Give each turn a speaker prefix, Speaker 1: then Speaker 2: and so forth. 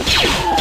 Speaker 1: Yeah!